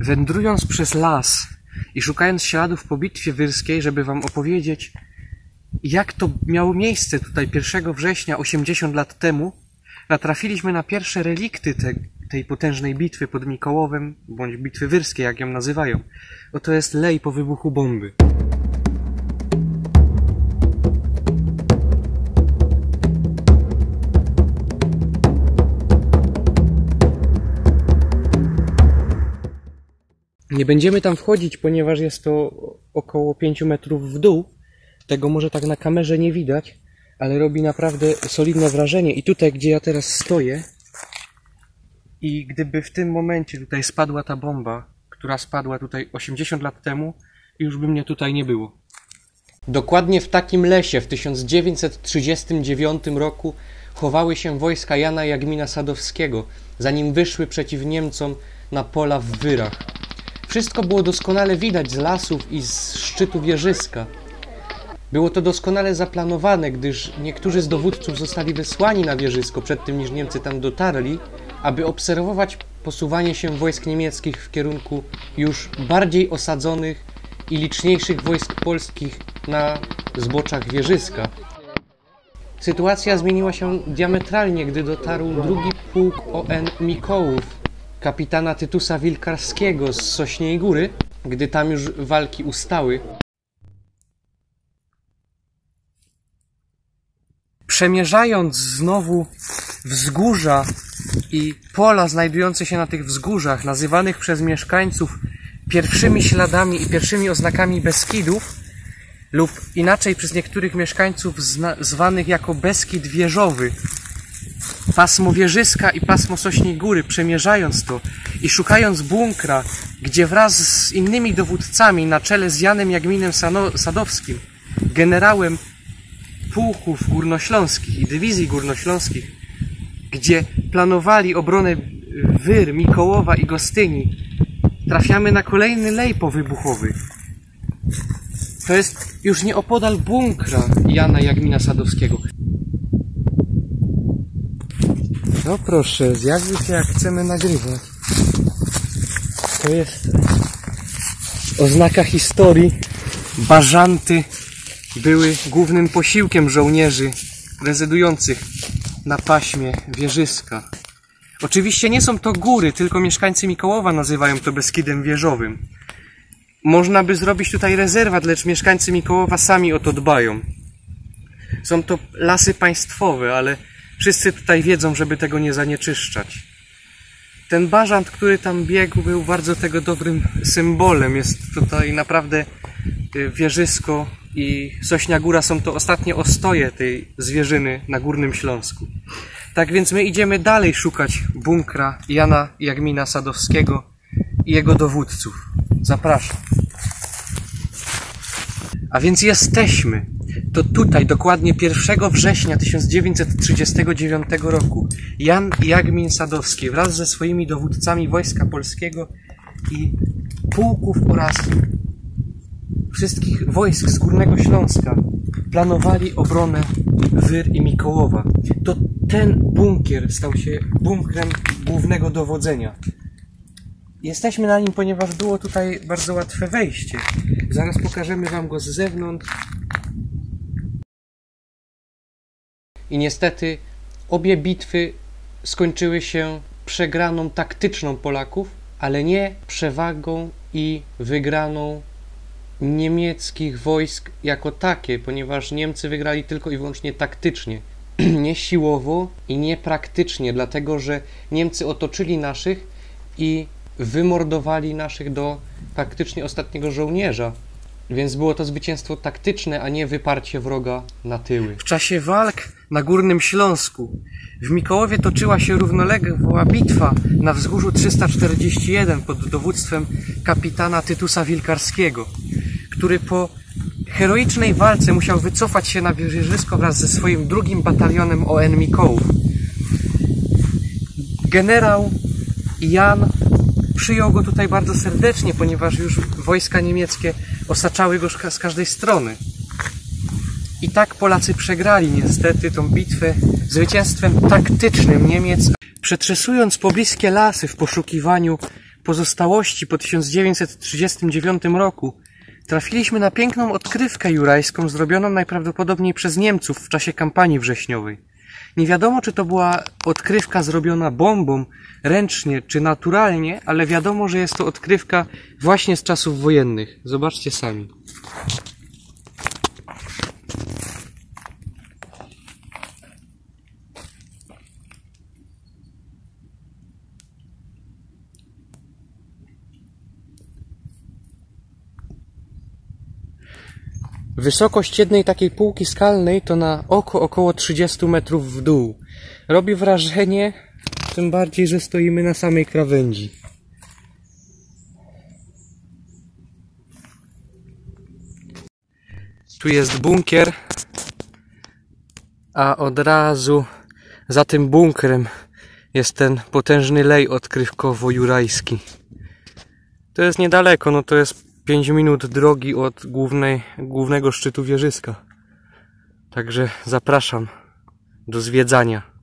Wędrując przez las i szukając śladów po bitwie wyrskiej, żeby wam opowiedzieć, jak to miało miejsce tutaj 1 września 80 lat temu, natrafiliśmy na pierwsze relikty te, tej potężnej bitwy pod Mikołowem, bądź bitwy wyrskiej, jak ją nazywają. Oto jest lej po wybuchu bomby. Nie będziemy tam wchodzić, ponieważ jest to około 5 metrów w dół. Tego może tak na kamerze nie widać, ale robi naprawdę solidne wrażenie. I tutaj, gdzie ja teraz stoję, i gdyby w tym momencie tutaj spadła ta bomba, która spadła tutaj 80 lat temu, już by mnie tutaj nie było. Dokładnie w takim lesie w 1939 roku chowały się wojska Jana Jagmina Sadowskiego, zanim wyszły przeciw Niemcom na pola w Wyrach. Wszystko było doskonale widać z lasów i z szczytu wieżyska. Było to doskonale zaplanowane, gdyż niektórzy z dowódców zostali wysłani na wieżysko przed tym, niż Niemcy tam dotarli, aby obserwować posuwanie się wojsk niemieckich w kierunku już bardziej osadzonych i liczniejszych wojsk polskich na zboczach wieżyska. Sytuacja zmieniła się diametralnie, gdy dotarł drugi pułk ON Mikołów, kapitana Tytusa Wilkarskiego z Sośniej Góry, gdy tam już walki ustały. Przemierzając znowu wzgórza i pola znajdujące się na tych wzgórzach, nazywanych przez mieszkańców pierwszymi śladami i pierwszymi oznakami Beskidów, lub inaczej przez niektórych mieszkańców zwanych jako Beskid Wieżowy, pasmo Wieżyska i pasmo Sośniej Góry, przemierzając to i szukając bunkra, gdzie wraz z innymi dowódcami na czele z Janem Jagminem Sadowskim, generałem pułków górnośląskich i dywizji górnośląskich, gdzie planowali obronę Wyr, Mikołowa i Gostyni, trafiamy na kolejny lej powybuchowy. To jest już nieopodal bunkra Jana Jagmina Sadowskiego. No proszę, zjawił się jak chcemy nagrywać. To jest oznaka historii. Bażanty były głównym posiłkiem żołnierzy rezydujących na paśmie wieżyska. Oczywiście nie są to góry, tylko mieszkańcy Mikołowa nazywają to Beskidem Wieżowym. Można by zrobić tutaj rezerwat, lecz mieszkańcy Mikołowa sami o to dbają. Są to lasy państwowe, ale wszyscy tutaj wiedzą, żeby tego nie zanieczyszczać. Ten bażant, który tam biegł, był bardzo tego dobrym symbolem. Jest tutaj naprawdę y, wieżysko i Sośnia Góra są to ostatnie ostoje tej zwierzyny na Górnym Śląsku. Tak więc my idziemy dalej szukać bunkra Jana Jagmina Sadowskiego i jego dowódców. Zapraszam. A więc jesteśmy. To tutaj, dokładnie 1 września 1939 roku, Jan Jagmin Sadowski wraz ze swoimi dowódcami Wojska Polskiego i pułków oraz wszystkich wojsk z Górnego Śląska planowali obronę Wyr i Mikołowa. To ten bunkier stał się bunkrem głównego dowodzenia. Jesteśmy na nim, ponieważ było tutaj bardzo łatwe wejście. Zaraz pokażemy Wam go z zewnątrz. I niestety obie bitwy skończyły się przegraną taktyczną Polaków, ale nie przewagą i wygraną niemieckich wojsk jako takie, ponieważ Niemcy wygrali tylko i wyłącznie taktycznie, nie siłowo i nie praktycznie, dlatego że Niemcy otoczyli naszych i wymordowali naszych do praktycznie ostatniego żołnierza. Więc było to zwycięstwo taktyczne, a nie wyparcie wroga na tyły. W czasie walk na Górnym Śląsku w Mikołowie toczyła się równoległa bitwa na wzgórzu 341 pod dowództwem kapitana Tytusa Wilkarskiego który po heroicznej walce musiał wycofać się na wieżysko wraz ze swoim drugim batalionem ON Mikołów. Generał Jan przyjął go tutaj bardzo serdecznie, ponieważ już wojska niemieckie osaczały go z każdej strony. I tak Polacy przegrali niestety tą bitwę zwycięstwem taktycznym Niemiec, przetrzesując pobliskie lasy w poszukiwaniu pozostałości po 1939 roku trafiliśmy na piękną odkrywkę jurajską zrobioną najprawdopodobniej przez Niemców w czasie kampanii wrześniowej. Nie wiadomo, czy to była odkrywka zrobiona bombą, ręcznie czy naturalnie, ale wiadomo, że jest to odkrywka właśnie z czasów wojennych. Zobaczcie sami. Wysokość jednej takiej półki skalnej to na oko około 30 metrów w dół. Robi wrażenie, tym bardziej, że stoimy na samej krawędzi. Tu jest bunkier, a od razu za tym bunkrem jest ten potężny lej odkrywkowo-jurajski. To jest niedaleko, no to jest 5 minut drogi od głównej, głównego szczytu wieżyska. Także zapraszam do zwiedzania.